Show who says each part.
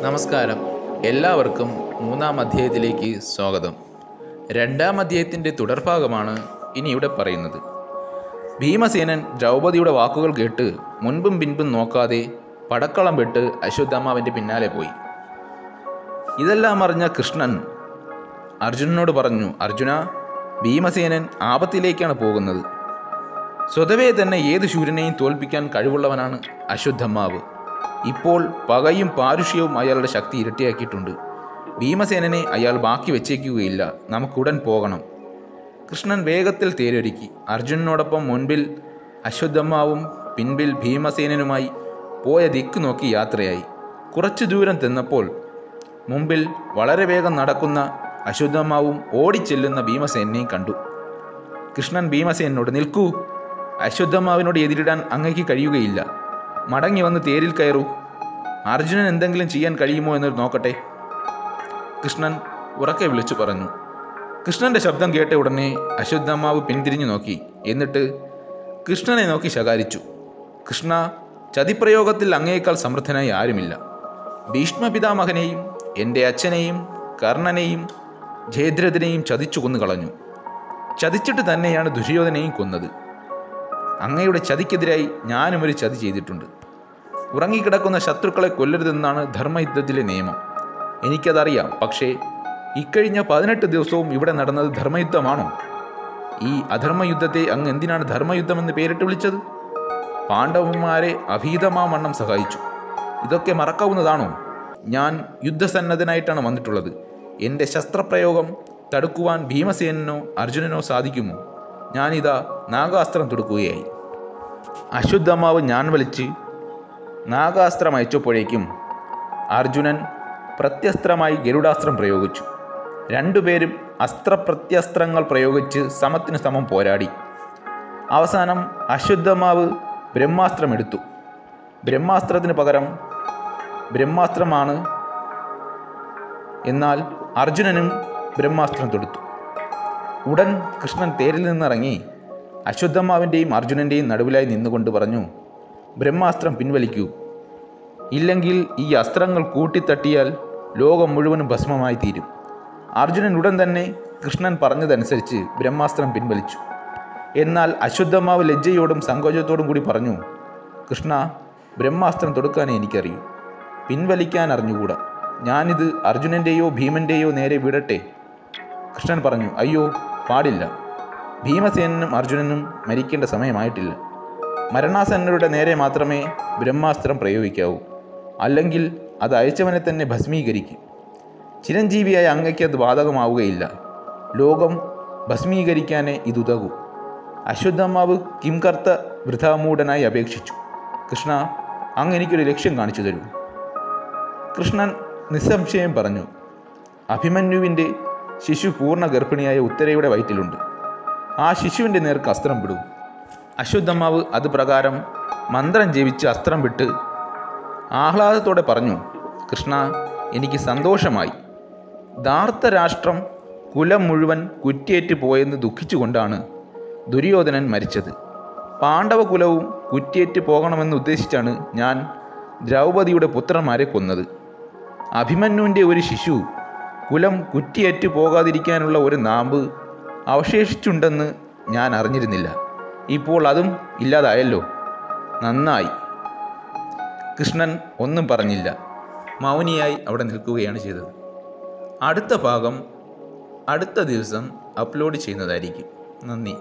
Speaker 1: നമസ്കാരം. എല്ലാവർക്കും മൂന്നാം അധ്യായത്തിലേക്ക് സ്വാഗതം. രണ്ടാം അധ്യായത്തിന്റെ തുടർഭാഗമാണ് ഇനി ഇവിടെ പറയുന്നത്. ഭീമസേനൻ ദ്രൗപദിയുടെ വാക്കുകൾ കേട്ട് മുൻപും പിൻപും നോക്കാതെ പടക്കളം വിട്ട് അശ്വത്ഥാമാവിന്റെ പിന്നാലെ പോയി. ഇതെല്ലാം അറിഞ്ഞ കൃഷ്ണൻ അർജുനനോട് പറഞ്ഞു അർജുന ഭീമസേനൻ ആപത്തിലേക്കാണ് പോകുന്നത്. സ്വതവേ തന്നെ ഏത് ശൂരനെയും തോൽപ്പിക്കാൻ കഴിവുള്ളവനാണ് അശ്വത്ഥമാവ്. ഇപ്പോൾ പകയും പാരുഷ്യവും അയാളുടെ ശക്തി ഇരട്ടിയാക്കിയിട്ടുണ്ട്. ഭീമസേനനെ അയാൾ ബാക്കി വെച്ചേക്കുകയില്ല. നമുക്കുടൻ പോകണം. കൃഷ്ണൻ വേഗത്തിൽ തേരൊരുക്കി. അർജുനനോടൊപ്പം മുൻപിൽ അശ്വത്ഥമാവും പിൻപിൽ ഭീമസേനനുമായി പോയ ദിക്ക് നോക്കി യാത്രയായി. കുറച്ചു ദൂരം ചെന്നപ്പോൾ മുമ്പിൽ വളരെ വേഗം നടക്കുന്ന അശ്വത്ഥമാവും ഓടിച്ചെല്ലുന്ന ഭീമസേനനെയും കണ്ടു. കൃഷ്ണൻ ഭീമസേനോട് നിൽക്കൂ. അശ്വത്ഥമാവിനോട് എതിരിടാൻ അങ്ങയ്ക്ക് കഴിയുകയില്ല. മടങ്ങി വന്ന് തേരിൽ കയറൂ. അർജുനൻ എന്തെങ്കിലും ചെയ്യാൻ കഴിയുമോ എന്ന് നോക്കട്ടെ. കൃഷ്ണൻ ഉറക്കെ വിളിച്ചു പറഞ്ഞു. കൃഷ്ണന്റെ ശബ്ദം കേട്ട ഉടനെ അശ്വത്ഥമാവ് പിന്തിരിഞ്ഞു നോക്കി. എന്നിട്ട് കൃഷ്ണനെ നോക്കി ശകാരിച്ചു. കൃഷ്ണ ചതിപ്രയോഗത്തിൽ അങ്ങേക്കാൾ സമർത്ഥനായി ആരുമില്ല. ഭീഷ്മപിതാമഹനെയും എന്റെ അച്ഛനെയും കർണനെയും ജയദ്രഥനെയും ചതിച്ചു കൊന്നു കളഞ്ഞു ചതിച്ചിട്ട് തന്നെയാണ് ദുര്യോധനെയും കൊന്നത്. അങ്ങയുടെ ചതിക്കെതിരായി ഞാനും ഒരു ചതി ചെയ്തിട്ടുണ്ട്. ഉറങ്ങിക്കിടക്കുന്ന ശത്രുക്കളെ കൊല്ലരുതെന്നാണ് ധർമ്മയുദ്ധത്തിലെ നിയമം. എനിക്കതറിയാം. പക്ഷേ ഇക്കഴിഞ്ഞ പതിനെട്ട് ദിവസവും ഇവിടെ നടന്നത് ധർമ്മയുദ്ധമാണോ? ഈ അധർമ്മയുദ്ധത്തെ അങ്ങ് എന്തിനാണ് ധർമ്മയുദ്ധമെന്ന് പേരിട്ട് വിളിച്ചത്? പാണ്ഡവന്മാരെ അഭീതമാവണ്ണം സഹായിച്ചു. ഇതൊക്കെ മറക്കാവുന്നതാണോ? ഞാൻ യുദ്ധസന്നദ്ധനായിട്ടാണ് വന്നിട്ടുള്ളത്. എന്റെ ശസ്ത്രപ്രയോഗം തടുക്കുവാൻ ഭീമസേനനോ അർജുനനോ സാധിക്കുമോ? ഞാനിതാ നാഗാസ്ത്രം തുടുക്കുകയായി. അശുദ്ധമാവ് ഞാൻ വലിച്ച് നാഗാസ്ത്രം അയച്ചപ്പോഴേക്കും അർജുനൻ പ്രത്യസ്ത്രമായി ഗരുഡാസ്ത്രം പ്രയോഗിച്ചു. രണ്ടുപേരും അസ്ത്രപ്രത്യസ്ത്രങ്ങൾ പ്രയോഗിച്ച് സമത്തിന് സമം പോരാടി. അവസാനം അശുദ്ധമാവ് ബ്രഹ്മാസ്ത്രം എടുത്തു ബ്രഹ്മാസ്ത്രത്തിന് പകരം ബ്രഹ്മാസ്ത്രമാണ് എന്നാൽ അർജുനനും ബ്രഹ്മാസ്ത്രം തൊടുത്തു. ഉടൻ കൃഷ്ണൻ തേരിൽ നിന്നിറങ്ങി അശ്വത്ഥമാവിന്റെയും അർജുനന്റെയും നടുവിലായി നിന്നുകൊണ്ട് പറഞ്ഞു ബ്രഹ്മാസ്ത്രം പിൻവലിക്കൂ. ഇല്ലെങ്കിൽ ഈ അസ്ത്രങ്ങൾ കൂട്ടിത്തട്ടിയാൽ ലോകം മുഴുവനും ഭസ്മമായി തീരും അർജുനൻ ഉടൻ തന്നെ കൃഷ്ണൻ പറഞ്ഞതനുസരിച്ച് ബ്രഹ്മാസ്ത്രം പിൻവലിച്ചു. എന്നാൽ അശ്വത്ഥമാവ് ലജ്ജയോടും സങ്കോചത്തോടും കൂടി പറഞ്ഞു കൃഷ്ണ ബ്രഹ്മാസ്ത്രം തൊടുക്കാനേ എനിക്കറിയൂ. പിൻവലിക്കാൻ അറിഞ്ഞുകൂടാ. ഞാനിത് അർജുനന്റെയോ ഭീമന്റെയോ നേരെ വിടട്ടെ. കൃഷ്ണൻ പറഞ്ഞു അയ്യോ പാടില്ല. ഭീമസേനനും അർജുനനും മരിക്കേണ്ട സമയമായിട്ടില്ല. മരണാസന്നരുടെ നേരെ മാത്രമേ ബ്രഹ്മാസ്ത്രം പ്രയോഗിക്കാവൂ. അല്ലെങ്കിൽ അത് അയച്ചവനെ തന്നെ ഭസ്മീകരിക്കും. ചിരഞ്ജീവിയായ അങ്ങയ്ക്ക് അത് ബാധകമാവുകയില്ല. ലോകം ഭസ്മീകരിക്കാനേ ഇതുതകൂ. അശ്വത്ഥമാവ് കിംകർത്ത വൃഥാമൂഢനായി അപേക്ഷിച്ചു. കൃഷ്ണ അങ്ങ് എനിക്കൊരു ലക്ഷ്യം കാണിച്ചു തരൂ. കൃഷ്ണൻ നിസ്സംശയം പറഞ്ഞു അഭിമന്യുവിന്റെ ശിശു പൂർണ ഗർഭിണിയായ ഉത്തരയുടെ വയറ്റിലുണ്ട്. ആ ശിശുവിന്റെ നേർക്ക് അസ്ത്രം വിടൂ അശ്വത്ഥമാവ് അത് പ്രകാരം മന്ത്രം ജപിച്ച് അസ്ത്രം വിട്ട് ആഹ്ലാദത്തോടെ പറഞ്ഞു കൃഷ്ണ എനിക്ക് സന്തോഷമായി. ധാർത്തരാഷ്ട്രം കുലം മുഴുവൻ കുറ്റിയേറ്റ് പോയെന്ന് ദുഃഖിച്ചുകൊണ്ടാണ് ദുര്യോധനൻ മരിച്ചത്. പാണ്ഡവകുലവും കുറ്റിയേറ്റ് പോകണമെന്ന് ഉദ്ദേശിച്ചാണ് ഞാൻ ദ്രൗപദിയുടെ പുത്രന്മാരെ കൊന്നത്. അഭിമന്യുവിന്റെ ഒരു ശിശു കുലം കുറ്റിയേറ്റ് പോകാതിരിക്കാനുള്ള ഒരു നാമ്പ് അവശേഷിച്ചുണ്ടെന്ന് ഞാൻ അറിഞ്ഞിരുന്നില്ല. ഇപ്പോൾ അതും ഇല്ലാതായല്ലോ. നന്നായി. കൃഷ്ണൻ ഒന്നും പറഞ്ഞില്ല. മൗനിയായി അവിടെ നിൽക്കുകയാണ് ചെയ്തത്. അടുത്ത ഭാഗം അടുത്ത ദിവസം അപ്ലോഡ് ചെയ്യുന്നതായിരിക്കും. നന്ദി.